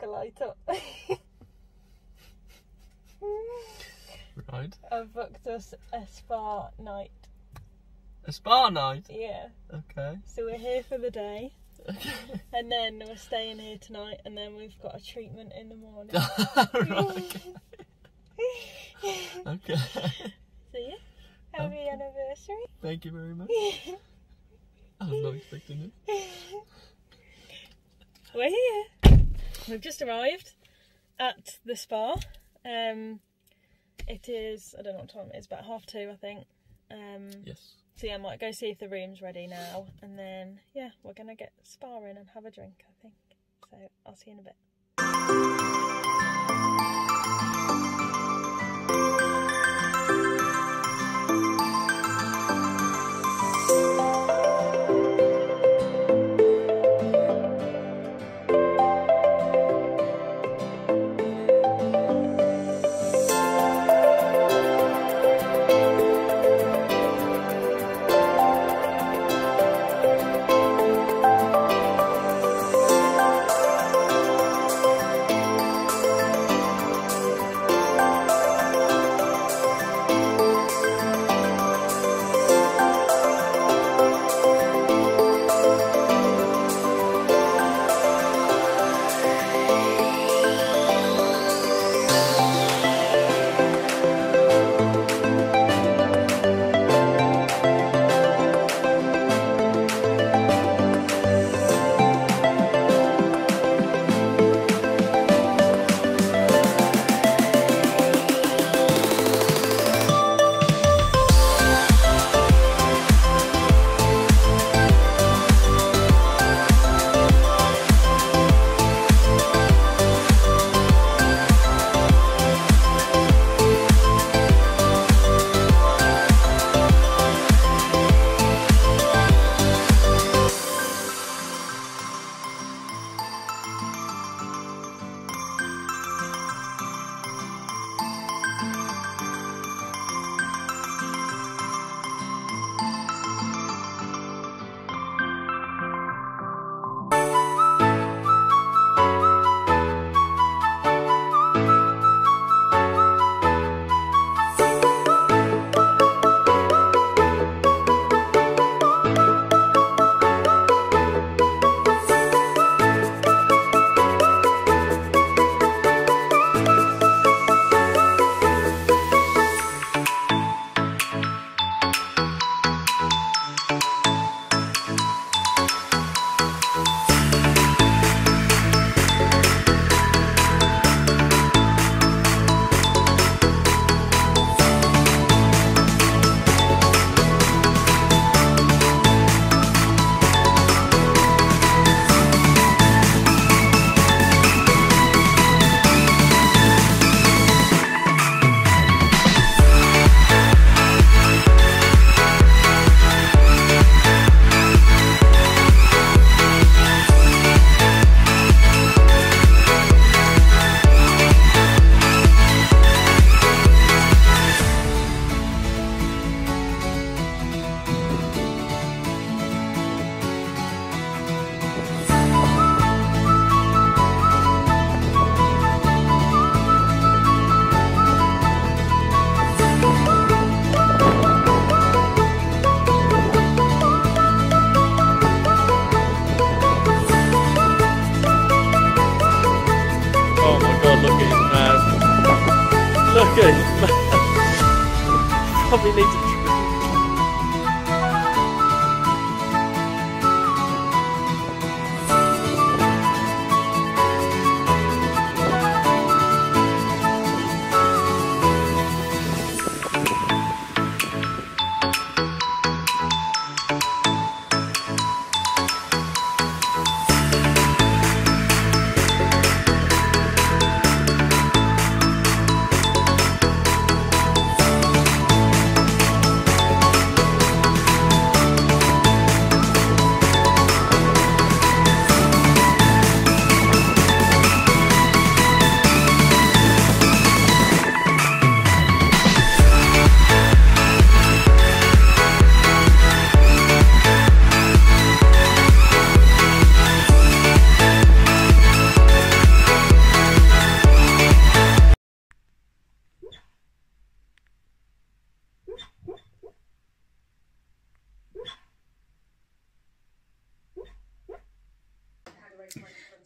we're not here to pick a light up. Right. I've booked us a spa night. A spa night. Yeah. Okay. So we're here for the day. And then we're staying here tonight, and then we've got a treatment in the morning. right. Okay. So yeah, happy anniversary. Thank you very much. I was not expecting it. We're here. We've just arrived at the spa. Um, it is I don't know what time it is, about half two, I think. Um, Yes. so yeah, I might go see if the room's ready now, and then yeah, we're gonna get spa in and have a drink. I think. So I'll see you in a bit.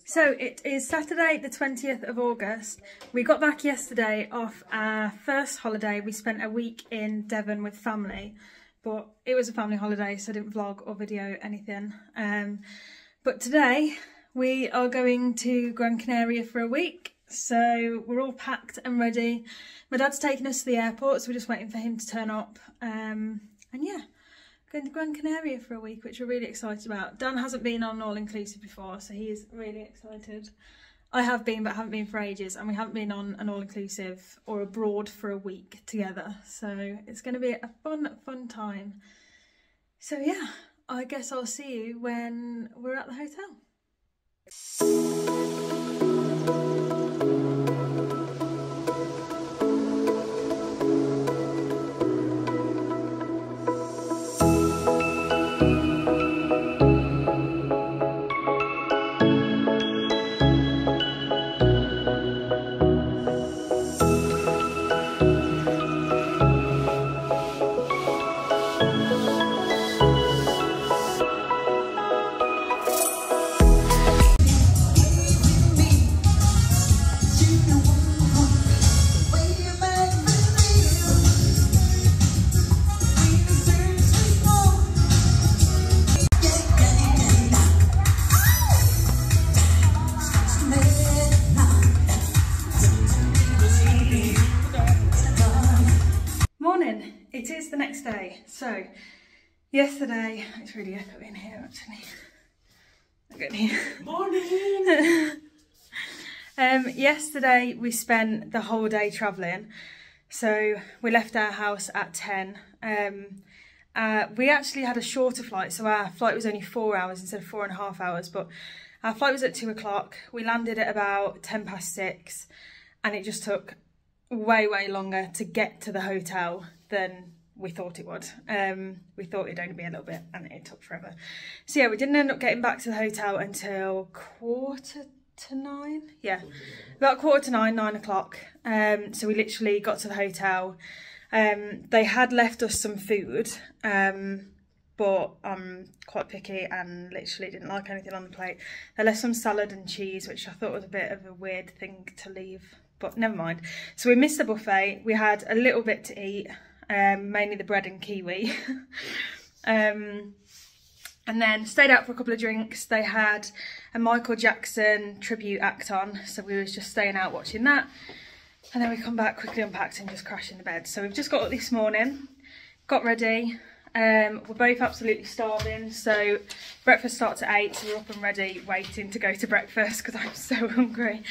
So it is Saturday, the 20th of August. We got back yesterday off our first holiday. We spent a week in Devon with family, but it was a family holiday, so I didn't vlog or video anything. Um, but today we are going to Gran Canaria for a week. So we're all packed and ready. My dad's taking us to the airport, so we're just waiting for him to turn up. Um, and yeah, going to Gran Canaria for a week, which we're really excited about. Dan hasn't been on all inclusive before, so he is really excited. I have been, but haven't been for ages, and we haven't been on an all inclusive or abroad for a week together. So it's going to be a fun, fun time. So yeah, I guess I'll see you when we're at the hotel. So, yesterday, it's really echo in here actually. Look at here. Morning! Um, yesterday we spent the whole day travelling. So we left our house at 10. Um, uh, we actually had a shorter flight, so our flight was only four hours instead of four and a half hours. But our flight was at two o'clock. We landed at about 10 past six, and it just took way, way longer to get to the hotel than we thought it would. Um, we thought it'd only be a little bit, and it took forever. So yeah, we didn't end up getting back to the hotel until quarter to nine. Yeah, about quarter to nine, nine o'clock. Um, so we literally got to the hotel. Um, they had left us some food, um, but I'm quite picky and literally didn't like anything on the plate. They left some salad and cheese, which I thought was a bit of a weird thing to leave, but never mind. So we missed the buffet. We had a little bit to eat, um, mainly the bread and kiwi. um, and then stayed out for a couple of drinks. They had a Michael Jackson tribute act on, so we was just staying out watching that. And then we come back, quickly unpacked and just crashed in the bed. So we've just got up this morning, got ready. Um, we're both absolutely starving, so breakfast starts at 8, so we're up and ready, waiting to go to breakfast because I'm so hungry.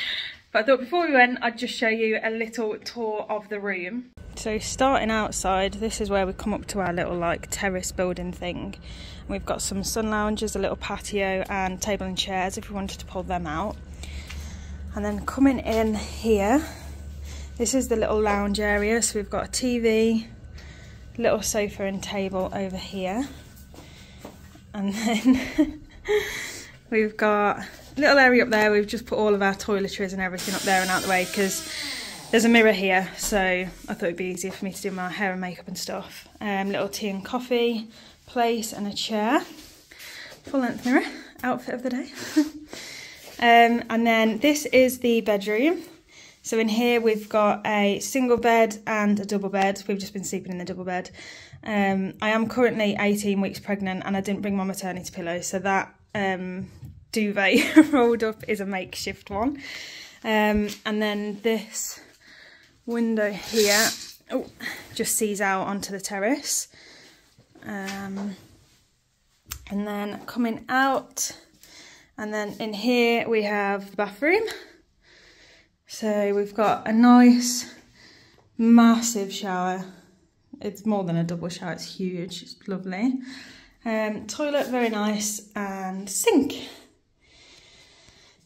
But I thought before we went, I'd just show you a little tour of the room. So starting outside, this is where we come up to our little like terrace building thing. We've got some sun lounges, a little patio and table and chairs if we wanted to pull them out. And then coming in here, this is the little lounge area. So we've got a TV, little sofa and table over here. And then we've got little area up there. We've just put all of our toiletries and everything up there and out the way because there's a mirror here. So I thought it'd be easier for me to do my hair and makeup and stuff. Um, little tea and coffee place and a chair. Full length mirror, outfit of the day. um, and then this is the bedroom. So in here we've got a single bed and a double bed. We've just been sleeping in the double bed. Um, I am currently 18 weeks pregnant and I didn't bring my maternity pillow, so that um, duvet rolled up is a makeshift one. Um, and then this window here oh, just sees out onto the terrace. Um, and then coming out, and then in here we have the bathroom. So we've got a nice, massive shower. It's more than a double shower, it's huge, it's lovely. Um, toilet, very nice, and sink.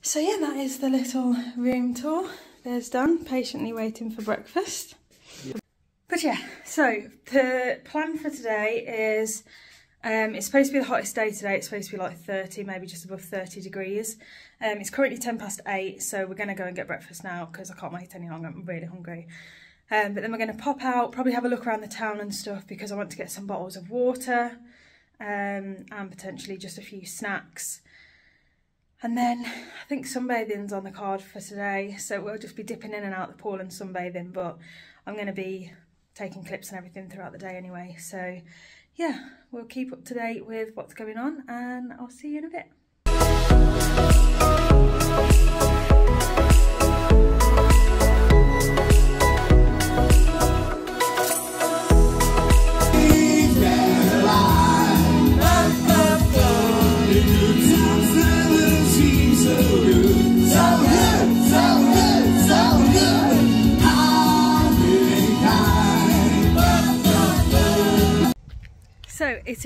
So yeah, that is the little room tour. There's Dan, patiently waiting for breakfast. But yeah, so the plan for today is um, it's supposed to be the hottest day today. It's supposed to be like 30, maybe just above 30 degrees. Um, it's currently 10 past 8, so we're going to go and get breakfast now because I can't wait any longer. I'm really hungry. Um, but then we're going to pop out, probably have a look around the town and stuff because I want to get some bottles of water um, and potentially just a few snacks. And then I think sunbathing's on the card for today, so we'll just be dipping in and out the pool and sunbathing, but I'm going to be taking clips and everything throughout the day anyway. So yeah, we'll keep up to date with what's going on and I'll see you in a bit.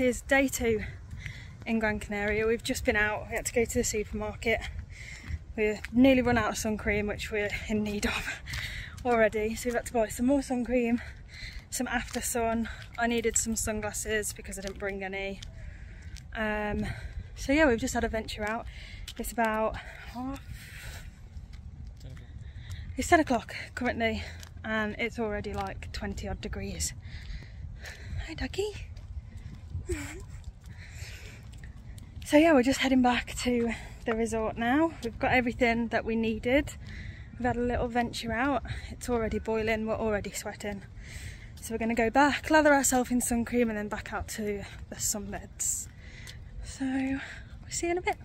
It is day two in Gran Canaria. We've just been out, we had to go to the supermarket. We're nearly run out of sun cream, which we're in need of already. So we've had to buy some more sun cream, some after sun. I needed some sunglasses because I didn't bring any. Um, so yeah, we've just had a venture out. It's about half, it's 10 o'clock currently and it's already like 20 odd degrees. Hi ducky. so yeah, we're just heading back to the resort now. We've got everything that we needed. We've had a little venture out. It's already boiling, we're already sweating. So we're gonna go back, lather ourselves in sun cream and then back out to the sunbeds. So we'll see you in a bit.